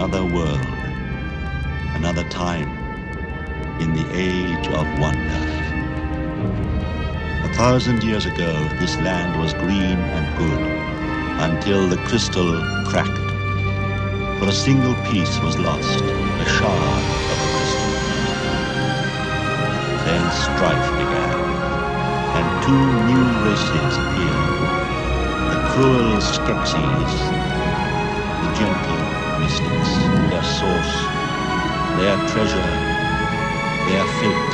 another world, another time, in the age of wonder. A thousand years ago, this land was green and good until the crystal cracked. For a single piece was lost, a shard of the crystal. Then strife began, and two new races appeared. The cruel Skeksis, the gentle their source, their treasure, their fate,